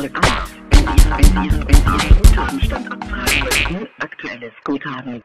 Gracias. Ihren Einkaufsstand abfragen. Aktuelles Guthaben.